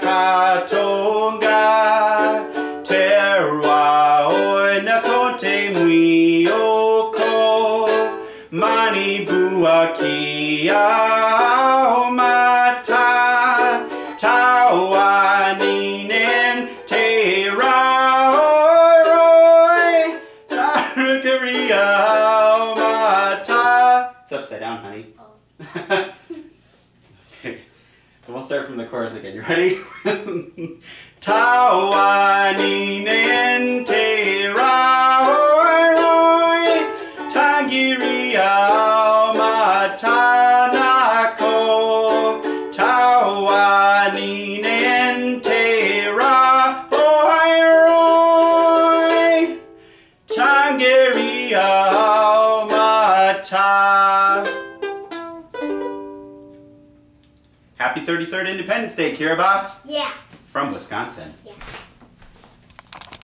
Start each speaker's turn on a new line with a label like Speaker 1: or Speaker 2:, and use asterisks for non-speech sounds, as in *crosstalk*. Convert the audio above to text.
Speaker 1: Katonga. Terwa konte Mani It's upside down, honey.
Speaker 2: Oh. *laughs*
Speaker 1: And we'll start from the chorus again. You ready? *laughs* Tawaninen te raoroi tangiria matanako tawaninen te raoroi tangiria mata Happy 33rd Independence Day, Kiribati
Speaker 2: Yeah.
Speaker 1: from Wisconsin.
Speaker 2: Yeah.